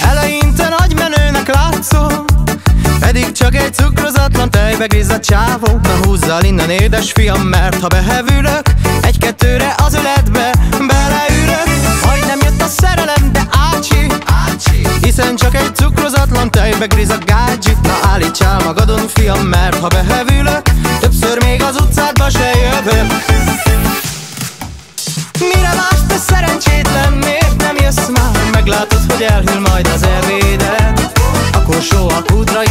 Eleinte nagy menőnek látszol csak egy cukrozatlan tejbe gríz a csávó. Na húzzal innen édes fiam, mert ha behevülök Egy-kettőre az öletbe beleürök Majd nem jött a szerelem, de ácsi, ácsi. Hiszen csak egy cukrozatlan tejbe gríz a gágyit Na állítsál magadon fiam, mert ha behevülök Többször még az utcádba se jövök. Mire vársz te szerencsétlen, miért nem jössz már? Meglátod, hogy elhűl majd az ebéded Akkor soha útra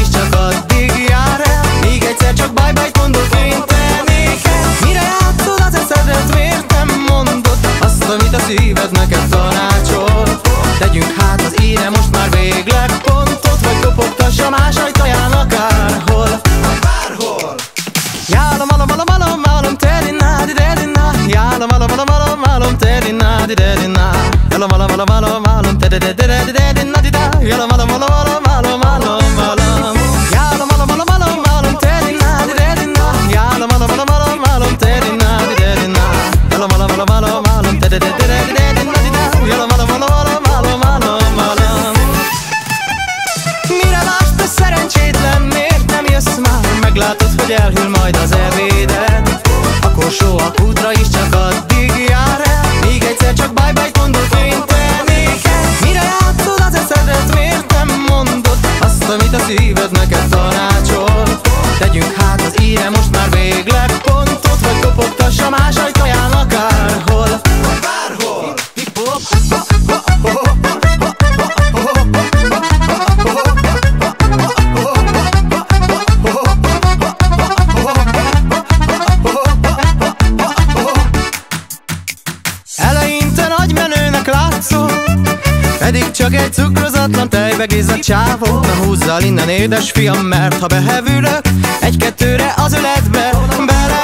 a szíved neked tanácsol Tegyünk hát az ére most már végleg pontot Vagy kopogtassa más ajtaján akárhol Bárhol Jálom, alom, alom, alom, alom, tedi nadi, dedi na Jálom, alom, alom, alom, alom, tedi nadi, dedi na Jálom, alom, alom, alom, alom, tedi, dedi, dedi, dedi, nadi, da Jálom, alom, alom, alom, hogy elhűl majd az ebéded Akkor soha útra is csak addig Pedig csak egy cukrozatlan tejbe a csávó. Na húzzal innen édes fiam, mert ha behevülök Egy-kettőre az öletbe beleürök